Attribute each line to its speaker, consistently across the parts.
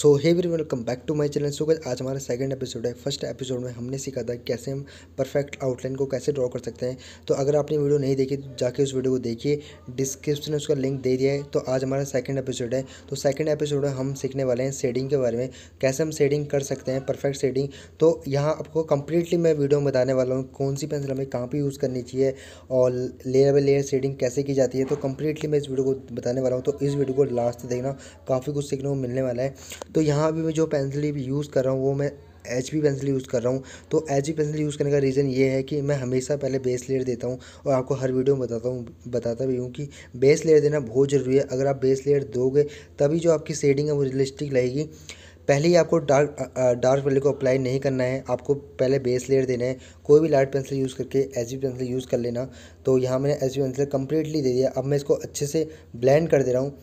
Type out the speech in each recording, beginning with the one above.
Speaker 1: So hey we welcome back to my channel so आज हमारा second episode है। First episode में हमने सीखा था कैसे हम परफेक्ट आउटलाइन को कैसे ड्रॉ कर सकते हैं। तो अगर आपने वीडियो नहीं देखी तो जाके उस वीडियो को देखिए। डिस्क्रिप्शन में उसका लिंक दे दिया है। तो आज हमारा सेकंड एपिसोड है। तो सेकंड एपिसोड में हम सीखने वाले हैं शेडिंग के बारे में। कैसे हम शेडिंग कर सकते हैं परफेक्ट शेडिंग तो यहाँ आपको कम्प्लीटली मैं वीडियो में बताने वाला हूँ कौन सी पेंसिल हमें कहाँ पर यूज़ करनी चाहिए और लेयर बाई लेयर शेडिंग कैसे की जाती है। तो कम्प्लीटली मैं इस वीडियो को बताने वाला हूँ। तो इस वीडियो को लास्ट देखना। काफ़ी कुछ सीखने को मिलने वाला है। तो यहाँ भी मैं जो पेंसिल यूज़ कर रहा हूँ, वो मैं एच पी पेंसिल यूज़ कर रहा हूँ। तो एच पी पेंसिल यूज़ करने का रीज़न ये है कि मैं हमेशा पहले बेस लेयर देता हूँ और आपको हर वीडियो में बताता हूँ, बताता भी हूँ कि बेस लेयर देना बहुत ज़रूरी है। अगर आप बेस लेयर दोगे, तभी जो आपकी शेडिंग है वो रियलिस्टिक लगेगी पहले ही आपको डार्क डार्क वैल्यू को अप्लाई नहीं करना है। आपको पहले बेस लेयर देना है। कोई भी लाइट पेंसिल यूज़ करके एचबी पेंसिल यूज़ कर लेना। तो यहाँ मैंने एच पेंसिल कम्प्लीटली दे दिया। अब मैं इसको अच्छे से ब्लेंड कर दे रहा हूँ।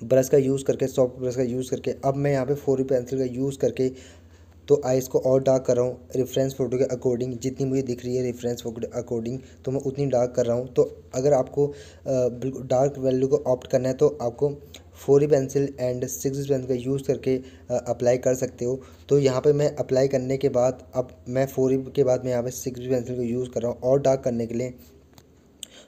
Speaker 1: ब्रश का यूज़ करके, सॉफ्ट ब्रश का यूज़ करके, अब मैं यहाँ पे फोर पेंसिल का यूज़ करके तो आइस को और डार्क कर रहा हूँ रेफरेंस फ़ोटो के अकॉर्डिंग जितनी मुझे दिख रही है रेफरेंस फ़ोटो के अकॉर्डिंग तो मैं उतनी डार्क कर रहा हूँ। तो अगर आपको डार्क वैल्यू को ऑप्ट करना है तो आपको four pencil and six pencil का यूज़ करके अप्लाई कर सकते हो। तो यहाँ पे मैं अप्लाई करने के बाद, अब मैं फोर के बाद मैं यहाँ पे सिक्स पेंसिल का यूज़ कर रहा हूँ, और डार्क करने के लिए।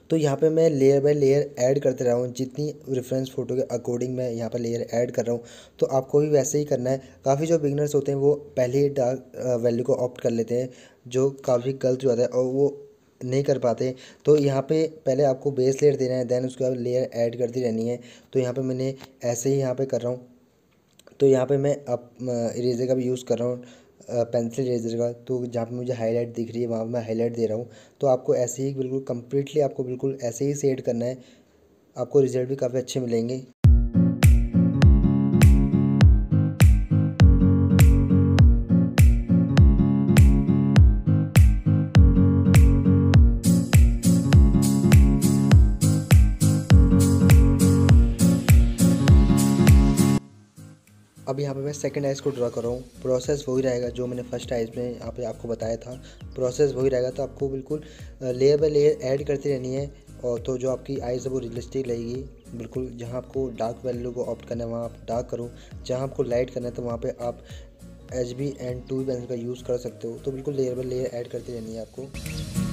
Speaker 1: तो यहाँ पे मैं लेयर बाय लेयर ऐड करते रहा हूँ, जितनी रेफरेंस फ़ोटो के अकॉर्डिंग मैं यहाँ पर लेयर ऐड कर रहा हूँ। तो आपको भी वैसे ही करना है। काफ़ी जो बिगनर्स होते हैं, वो पहले ही डार्क वैल्यू को ऑप्ट कर लेते हैं, जो काफ़ी गलत हो जाता है और वो नहीं कर पाते। तो यहाँ पे पहले आपको बेस लेयर देना है देन उसके बाद लेयर ऐड करती रहनी है। तो यहाँ पे मैंने ऐसे ही यहाँ पे कर रहा हूँ। तो यहाँ पे मैं अब इरेजर का भी यूज़ कर रहा हूँ। पेंसिल रेजर का तो जहाँ पे मुझे हाईलाइट दिख रही है, वहाँ पर मैं हाईलाइट दे रहा हूँ। तो आपको ऐसे ही बिल्कुल कम्प्लीटली आपको बिल्कुल ऐसे ही सेड करना है। आपको रिज़ल्ट भी काफ़ी अच्छे मिलेंगे। अब यहाँ पे मैं सेकंड आइज़ को ड्रा कर रहा हूँ। प्रोसेस वही रहेगा जो मैंने फ़र्स्ट आइज़ में यहाँ पे आपको बताया था। प्रोसेस वही रहेगा तो आपको बिल्कुल लेयर बाय लेयर ऐड करती रहनी है और तो जो आपकी आइज़ है वो रियलिस्टिक रहेगी। बिल्कुल जहाँ आपको डार्क वैल्यू को ऑप्ट करना है, वहाँ आप डार्क करो। जहाँ आपको लाइट करना है तो वहाँ पर आप H B and two pencil का यूज़ कर सकते हो। तो बिल्कुल लेयर बाई लेयर ऐड करती रहनी है आपको।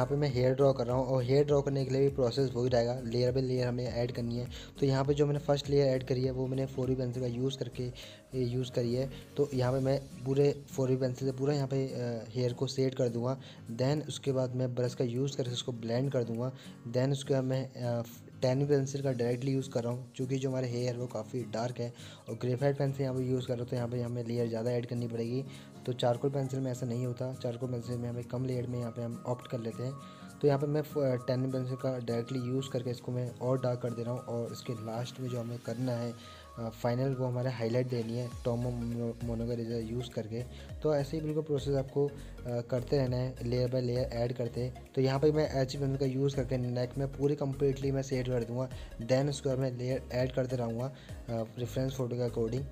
Speaker 1: यहाँ पे मैं हेयर ड्रॉ कर रहा हूँ और हेयर ड्रॉ करने के लिए भी प्रोसेस वही रहेगा। लेयर बाई लेयर हमें ऐड करनी है। तो यहाँ पे जो मैंने फ़र्स्ट लेयर ऐड करी है, वो मैंने फोर पेंसिल का यूज़ करके यूज़ करी है। तो यहाँ पे मैं पूरे फोर पेंसिल से पूरा यहाँ पे हेयर को सेट कर दूँगा। देन उसके बाद मैं ब्रश का यूज़ करके उसको ब्लेंड कर दूँगा। देन उसके बाद मैं टेन पेंसिल का डायरेक्टली यूज़ कर रहा हूँ, क्योंकि जो हमारे हेयर है वो काफ़ी डार्क है। और ग्रेफाइट पेंसिल यहाँ पर यूज़ कर रहा हूँ तो यहाँ पर हमें लेयर ज़्यादा ऐड करनी पड़ेगी। तो चारकोल पेंसिल में ऐसा नहीं होता। चारकोल पेंसिल में हमें कम लेयर में यहाँ पे हम ऑप्ट कर लेते हैं। तो यहाँ पे मैं टेन पेंसिल का डायरेक्टली यूज़ करके इसको मैं और डार्क कर दे रहा हूँ और इसके लास्ट में जो हमें करना है फाइनल वो हमारे हाईलाइट देनी है टोमो मोनोगराइजर यूज़ करके। तो ऐसे ही बिल्कुल प्रोसेस आपको करते रहना है लेयर बाय लेयर ऐड करते तो यहाँ पे मैं एच पेन का यूज़ करके नेक में पूरी कम्प्लीटली मैं सेट कर दूँगा। देन उसके बाद मैं लेयर ऐड करते रहूँगा रेफरेंस फ़ोटो के अकॉर्डिंग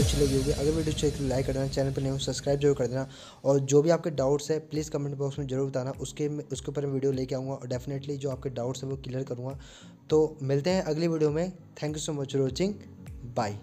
Speaker 1: वीडियो अच्छी लगी होगी। अगर वीडियो अच्छी लाइक कर देना चैनल पर नहीं हो सब्सक्राइब ज़रूर कर देना। और जो भी आपके डाउट्स है प्लीज़ कमेंट बॉक्स में ज़रूर बताना। उसके उसके ऊपर मैं वीडियो लेके आऊँगा और डेफिनेटली जो आपके डाउट्स हैं वो क्लियर करूँगा। तो मिलते हैं अगली वीडियो में। Thank you so much for watching bye